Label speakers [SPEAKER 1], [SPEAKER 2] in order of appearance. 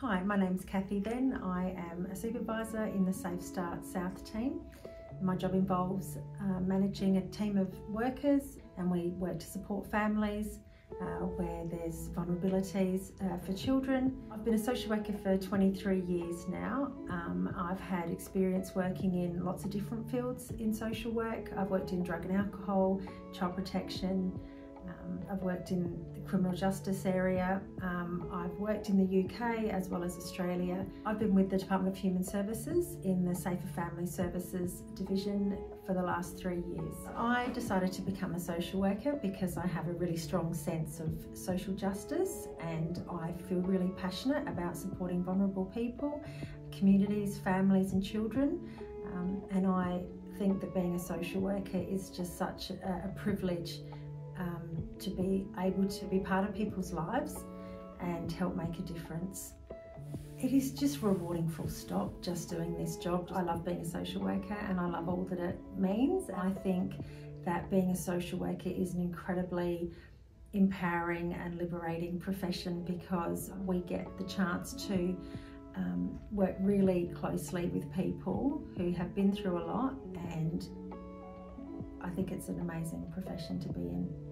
[SPEAKER 1] Hi, my name's Kathy Venn. I am a supervisor in the Safe Start South team. My job involves uh, managing a team of workers and we work to support families uh, where there's vulnerabilities uh, for children. I've been a social worker for 23 years now. Um, I've had experience working in lots of different fields in social work. I've worked in drug and alcohol, child protection, um, I've worked in the criminal justice area. Um, I've worked in the UK as well as Australia. I've been with the Department of Human Services in the Safer Family Services division for the last three years. I decided to become a social worker because I have a really strong sense of social justice and I feel really passionate about supporting vulnerable people, communities, families and children. Um, and I think that being a social worker is just such a, a privilege um, to be able to be part of people's lives and help make a difference. It is just rewarding full stop just doing this job. I love being a social worker and I love all that it means. I think that being a social worker is an incredibly empowering and liberating profession because we get the chance to um, work really closely with people who have been through a lot and I think it's an amazing profession to be in.